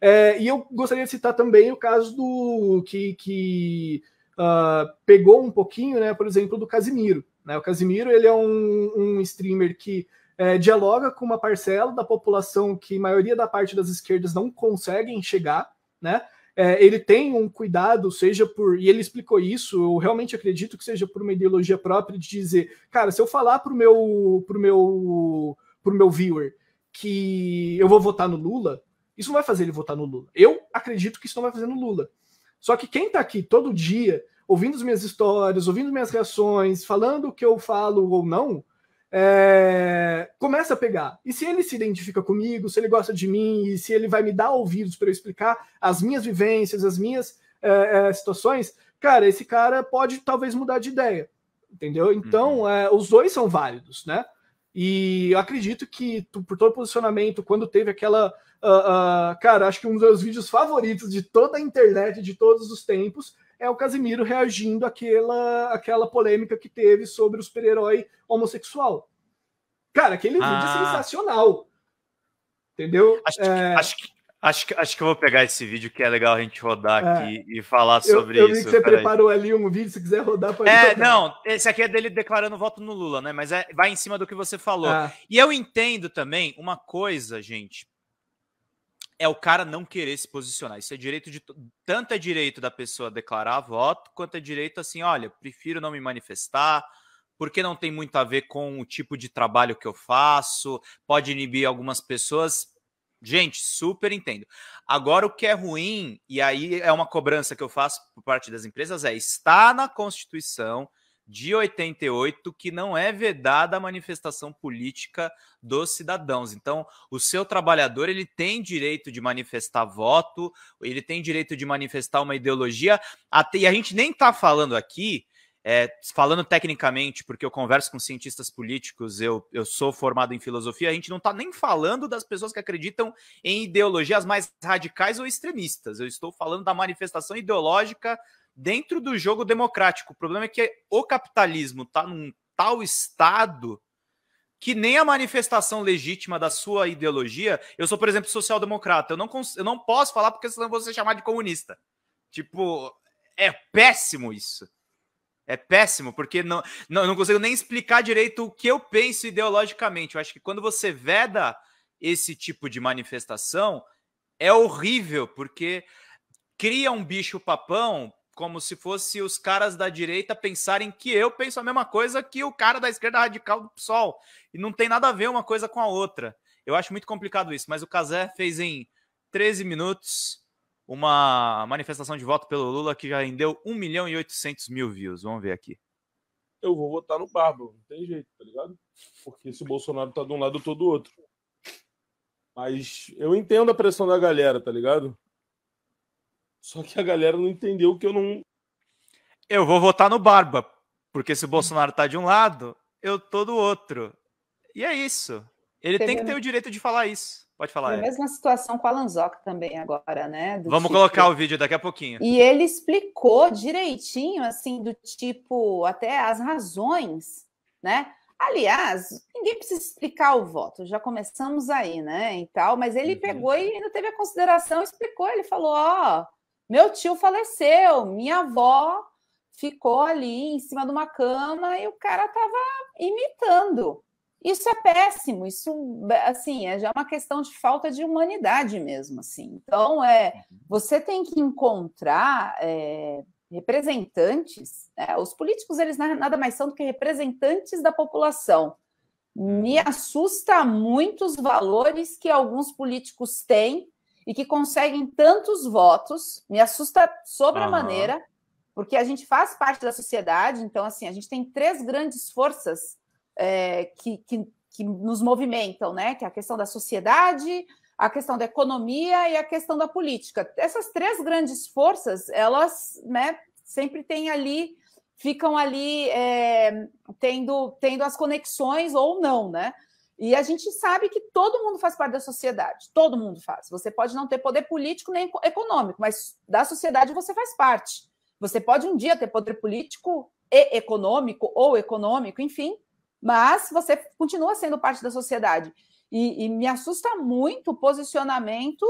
É, e eu gostaria de citar também o caso do que, que uh, pegou um pouquinho, né, por exemplo, do Casimiro. Né? O Casimiro ele é um, um streamer que é, dialoga com uma parcela da população que a maioria da parte das esquerdas não conseguem chegar, né? É, ele tem um cuidado, seja por. E ele explicou isso, eu realmente acredito que seja por uma ideologia própria de dizer, cara, se eu falar pro meu, pro meu, pro meu viewer que eu vou votar no Lula, isso não vai fazer ele votar no Lula. Eu acredito que isso não vai fazer no Lula. Só que quem está aqui todo dia, ouvindo as minhas histórias, ouvindo minhas reações, falando o que eu falo ou não, é, começa a pegar. E se ele se identifica comigo, se ele gosta de mim, e se ele vai me dar ouvidos para eu explicar as minhas vivências, as minhas é, é, situações, cara, esse cara pode talvez mudar de ideia. Entendeu? Então, uhum. É, os dois são válidos, né? E eu acredito que, por todo posicionamento, quando teve aquela. Uh, uh, cara, acho que um dos meus vídeos favoritos de toda a internet, de todos os tempos, é o Casimiro reagindo àquela, àquela polêmica que teve sobre o super-herói homossexual. Cara, aquele ah. vídeo é ah. sensacional. Entendeu? Acho, é... acho, acho, acho que eu vou pegar esse vídeo que é legal a gente rodar é. aqui e falar sobre eu, eu isso. Eu vi que você preparou aí. ali um vídeo, se quiser rodar, pode É, rodar. não, esse aqui é dele declarando voto no Lula, né? Mas é, vai em cima do que você falou. É. E eu entendo também uma coisa, gente, é o cara não querer se posicionar. Isso é direito de tanto é direito da pessoa declarar voto, quanto é direito assim, olha, prefiro não me manifestar, porque não tem muito a ver com o tipo de trabalho que eu faço, pode inibir algumas pessoas. Gente, super entendo. Agora, o que é ruim, e aí é uma cobrança que eu faço por parte das empresas, é está na Constituição de 88 que não é vedada a manifestação política dos cidadãos. Então, o seu trabalhador ele tem direito de manifestar voto, ele tem direito de manifestar uma ideologia. Até, e a gente nem está falando aqui, é, falando tecnicamente, porque eu converso com cientistas políticos, eu, eu sou formado em filosofia, a gente não está nem falando das pessoas que acreditam em ideologias mais radicais ou extremistas. Eu estou falando da manifestação ideológica dentro do jogo democrático. O problema é que o capitalismo está num tal estado que nem a manifestação legítima da sua ideologia. Eu sou, por exemplo, social-democrata. Eu não, eu não posso falar porque senão eu vou ser chamado de comunista. Tipo, é péssimo isso. É péssimo, porque não, não, não consigo nem explicar direito o que eu penso ideologicamente. Eu acho que quando você veda esse tipo de manifestação, é horrível, porque cria um bicho-papão como se fosse os caras da direita pensarem que eu penso a mesma coisa que o cara da esquerda radical do PSOL. E não tem nada a ver uma coisa com a outra. Eu acho muito complicado isso, mas o Casé fez em 13 minutos uma manifestação de voto pelo Lula que já rendeu 1 milhão e 800 mil views. Vamos ver aqui. Eu vou votar no Barba, não tem jeito, tá ligado? Porque se o Bolsonaro tá de um lado, eu tô do outro. Mas eu entendo a pressão da galera, tá ligado? Só que a galera não entendeu que eu não. Eu vou votar no Barba, porque se o Bolsonaro tá de um lado, eu tô do outro. E é isso. Ele tem que ter o direito de falar isso. Pode falar. A é. mesma situação com a Lanzoc também agora, né? Vamos tipo... colocar o vídeo daqui a pouquinho. E ele explicou direitinho, assim, do tipo, até as razões, né? Aliás, ninguém precisa explicar o voto, já começamos aí, né? E tal, mas ele uhum. pegou e ainda teve a consideração, explicou, ele falou: ó, oh, meu tio faleceu, minha avó ficou ali em cima de uma cama e o cara estava imitando. Isso é péssimo, isso assim é já uma questão de falta de humanidade mesmo, assim. Então é você tem que encontrar é, representantes. Né? Os políticos eles nada mais são do que representantes da população. Me assusta muito os valores que alguns políticos têm e que conseguem tantos votos, me assusta sobremaneira, uhum. porque a gente faz parte da sociedade, então, assim, a gente tem três grandes forças é, que, que, que nos movimentam, né? Que é a questão da sociedade, a questão da economia e a questão da política. Essas três grandes forças, elas né, sempre têm ali, ficam ali é, tendo, tendo as conexões ou não, né? E a gente sabe que todo mundo faz parte da sociedade, todo mundo faz. Você pode não ter poder político nem econômico, mas da sociedade você faz parte. Você pode um dia ter poder político e econômico, ou econômico, enfim, mas você continua sendo parte da sociedade. E, e me assusta muito o posicionamento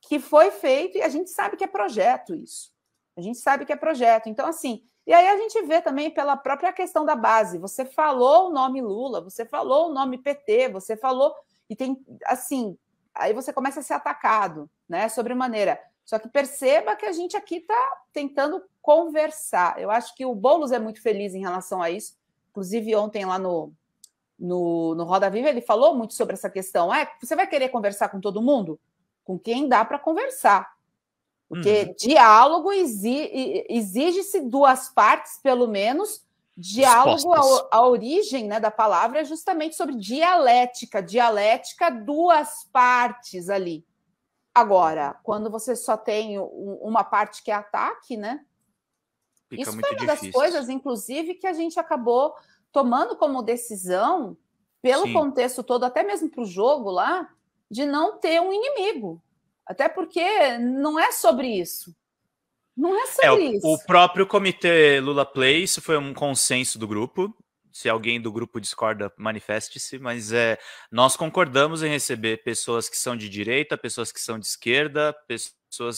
que foi feito e a gente sabe que é projeto isso. A gente sabe que é projeto. Então, assim, e aí a gente vê também pela própria questão da base. Você falou o nome Lula, você falou o nome PT, você falou. E tem, assim, aí você começa a ser atacado, né? Sobremaneira. Só que perceba que a gente aqui está tentando conversar. Eu acho que o Boulos é muito feliz em relação a isso. Inclusive, ontem lá no, no, no Roda Viva, ele falou muito sobre essa questão. É, você vai querer conversar com todo mundo? Com quem dá para conversar. Porque uhum. diálogo exige-se duas partes, pelo menos. Diálogo, a, a, origem né, da palavra é justamente sobre dialética. Dialética, duas partes ali. Agora, quando você só tem uma parte que é ataque, né? Fica Isso foi uma difícil. das coisas, inclusive, que a gente acabou tomando como decisão, pelo Sim. contexto todo, até mesmo para o jogo lá, de não ter um inimigo. Até porque não é sobre isso. Não é sobre é, isso. O próprio comitê Lula Play, isso foi um consenso do grupo. Se alguém do grupo discorda, manifeste-se, mas é, nós concordamos em receber pessoas que são de direita, pessoas que são de esquerda, pessoas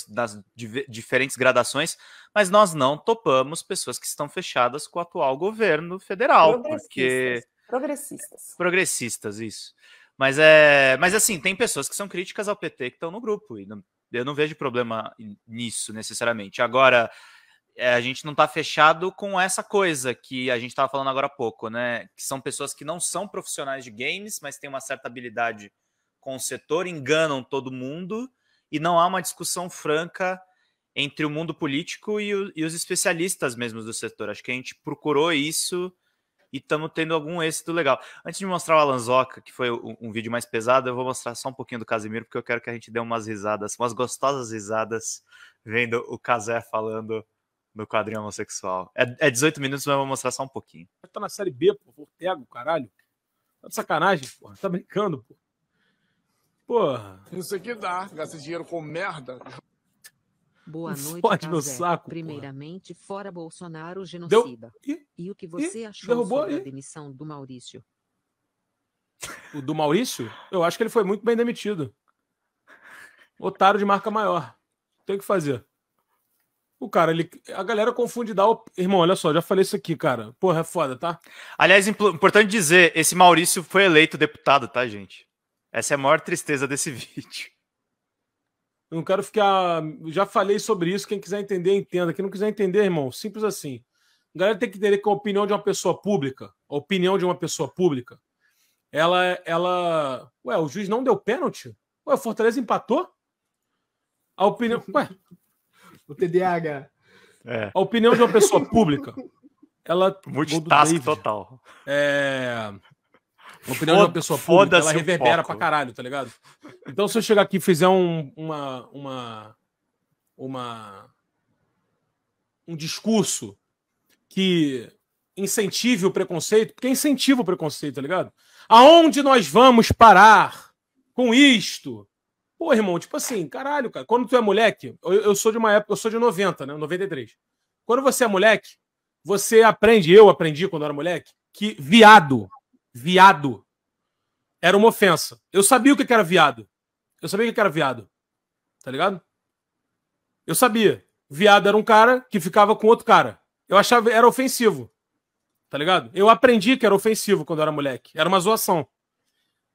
das diferentes gradações, mas nós não topamos pessoas que estão fechadas com o atual governo federal. Progressistas. Porque... Progressistas. Progressistas, isso. Mas é, mas assim, tem pessoas que são críticas ao PT que estão no grupo e não, eu não vejo problema nisso necessariamente. Agora, é, a gente não está fechado com essa coisa que a gente estava falando agora há pouco, né? Que são pessoas que não são profissionais de games, mas têm uma certa habilidade com o setor, enganam todo mundo e não há uma discussão franca entre o mundo político e, o, e os especialistas mesmos do setor. Acho que a gente procurou isso e estamos tendo algum êxito legal. Antes de mostrar o Alanzoca, que foi um, um, vídeo mais pesado, eu vou mostrar só um pouquinho do Casimiro, porque eu quero que a gente dê umas risadas, umas gostosas risadas, vendo o Casé falando no quadrinho homossexual. É, é 18 minutos, mas eu vou mostrar só um pouquinho. Tá na série B, pô, Ortego, caralho. Tá de sacanagem, porra. Tá brincando, pô. Porra. Isso aqui dá, gasta dinheiro com merda. Boa noite, Pode no saco. Primeiramente, porra. fora Bolsonaro, genocida. Deu... E... e o que você e... achou Derrubou sobre e... a demissão do Maurício? O do Maurício? Eu acho que ele foi muito bem demitido. Otário de marca maior. Tem o que fazer. O cara, ele, a galera confunde dar. O... Irmão, olha só, já falei isso aqui, cara. Porra, é foda, tá? Aliás, importante dizer: esse Maurício foi eleito deputado, tá, gente? Essa é a maior tristeza desse vídeo. Eu não quero ficar. Já falei sobre isso. Quem quiser entender, entenda. Quem não quiser entender, irmão, simples assim. A galera tem que entender que a opinião de uma pessoa pública, a opinião de uma pessoa pública, ela. ela... Ué, o juiz não deu pênalti? Ué, o Fortaleza empatou? A opinião. Ué. o TDAH. É. A opinião de uma pessoa pública. Ela. Multitask total. É. A opinião de uma pessoa pública, ela reverbera um pra caralho, tá ligado? Então, se eu chegar aqui e fizer um, uma, uma, uma, um discurso que incentive o preconceito, porque incentiva o preconceito, tá ligado? Aonde nós vamos parar com isto? Pô, irmão, tipo assim, caralho, cara, quando tu é moleque, eu, eu sou de uma época, eu sou de 90, né? 93. Quando você é moleque, você aprende, eu aprendi quando eu era moleque, que viado viado era uma ofensa. Eu sabia o que era viado. Eu sabia o que era viado. Tá ligado? Eu sabia. Viado era um cara que ficava com outro cara. Eu achava era ofensivo. Tá ligado? Eu aprendi que era ofensivo quando eu era moleque. Era uma zoação.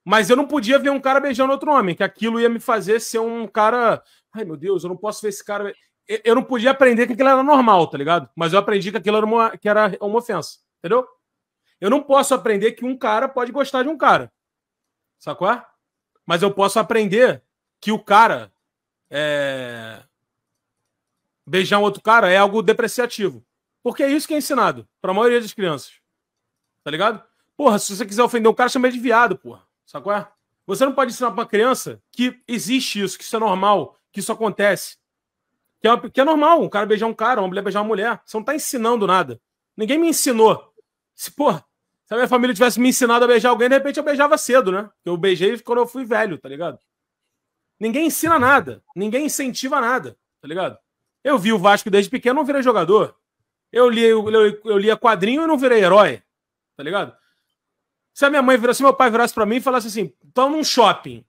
Mas eu não podia ver um cara beijando outro homem, que aquilo ia me fazer ser um cara. Ai, meu Deus, eu não posso ver esse cara. Eu não podia aprender que aquilo era normal, tá ligado? Mas eu aprendi que aquilo era uma, que era uma ofensa. Entendeu? Eu não posso aprender que um cara pode gostar de um cara. Sacou? Mas eu posso aprender que o cara é... beijar um outro cara é algo depreciativo. Porque é isso que é ensinado para a maioria das crianças. Tá ligado? Porra, se você quiser ofender um cara, chama ele de viado, porra. Sacou? Você não pode ensinar para uma criança que existe isso, que isso é normal, que isso acontece. Que é, que é normal um cara beijar um cara, uma mulher beijar uma mulher. Você não tá ensinando nada. Ninguém me ensinou. Se, porra, se a minha família tivesse me ensinado a beijar alguém, de repente eu beijava cedo, né? Eu beijei quando eu fui velho, tá ligado? Ninguém ensina nada. Ninguém incentiva nada, tá ligado? Eu vi o Vasco desde pequeno, não virei jogador. Eu li eu, eu, lia quadrinho e não virei herói, tá ligado? Se a minha mãe virasse, se meu pai virasse para mim e falasse assim: estão num shopping,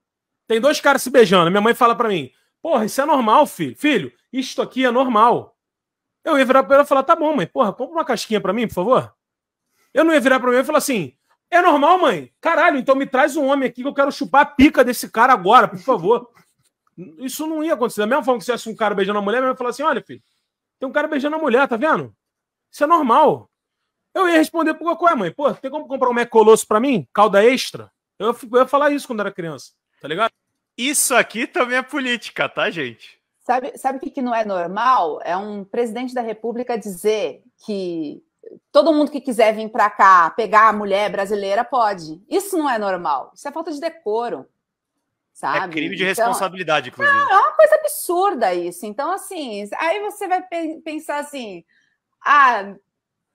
tem dois caras se beijando. Minha mãe fala para mim: Porra, isso é normal, filho. Filho, isto aqui é normal. Eu ia virar pra ela e falar: tá bom, mãe, porra, compra uma casquinha pra mim, por favor. Eu não ia virar pra mim e falar assim: é normal, mãe? Caralho, então me traz um homem aqui que eu quero chupar a pica desse cara agora, por favor. Isso não ia acontecer. Da mesma forma que se tivesse um cara beijando a mulher, eu ia falar assim: olha, filho, tem um cara beijando a mulher, tá vendo? Isso é normal. Eu ia responder por qual é, mãe? Pô, tem como comprar um Mac Colosso pra mim? Calda extra? Eu, eu ia falar isso quando era criança, tá ligado? Isso aqui também é política, tá, gente? Sabe, sabe o que, que não é normal? É um presidente da República dizer que todo mundo que quiser vir para cá pegar a mulher brasileira pode. Isso não é normal. Isso é falta de decoro. Sabe? É crime de então, responsabilidade, inclusive. Não, é uma coisa absurda isso. Então, assim, aí você vai pensar assim: ah,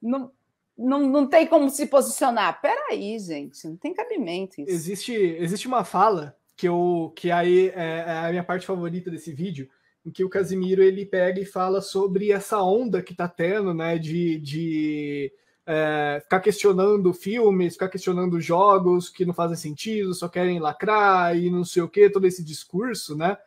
não, não, não tem como se posicionar. Peraí, gente, não tem cabimento isso. Existe, existe uma fala que eu que aí é, é a minha parte favorita desse vídeo, em que o Casimiro ele pega e fala sobre essa onda que tá tendo, né, de, de é, ficar questionando filmes, ficar questionando jogos que não fazem sentido, só querem lacrar e não sei o que, todo esse discurso, né?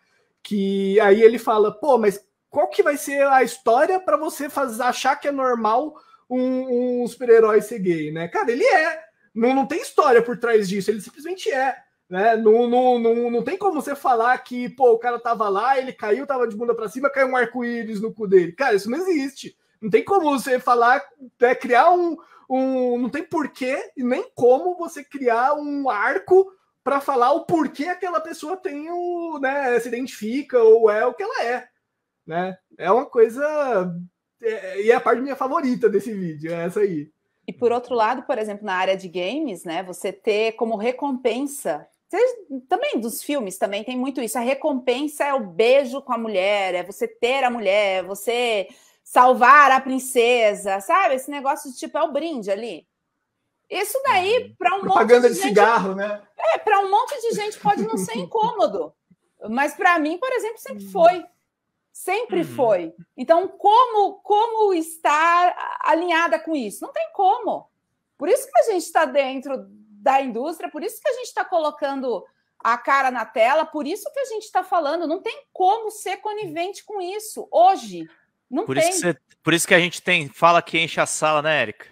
Que aí ele fala, pô, mas qual que vai ser a história para você fazer, achar que é normal um, um super-herói ser gay, né? Cara, ele é. Não, não tem história por trás disso, ele simplesmente é. Né? Não, não, não, não tem como você falar que, pô, o cara tava lá, ele caiu, tava de bunda para cima, caiu um arco-íris no cu dele. Cara, isso não existe. Não tem como você falar, é, criar um, um. Não tem porquê e nem como você criar um arco para falar o porquê aquela pessoa tem o, né, se identifica ou é o que ela é. Né? É uma coisa. É, e é a parte minha favorita desse vídeo, é essa aí. E por outro lado, por exemplo, na área de games, né, você ter como recompensa também dos filmes também tem muito isso. A recompensa é o beijo com a mulher, é você ter a mulher, é você salvar a princesa, sabe? Esse negócio de tipo é o brinde ali. Isso daí uhum. para um propaganda monte de, de cigarro, né? É, para um monte de gente pode não ser incômodo, mas para mim, por exemplo, sempre uhum. foi. Sempre uhum. foi. Então, como como estar alinhada com isso? Não tem como. Por isso que a gente está dentro da indústria, por isso que a gente está colocando a cara na tela, por isso que a gente está falando, não tem como ser conivente com isso hoje. Não por tem. Isso você, por isso que a gente tem fala que enche a sala, né, Érica?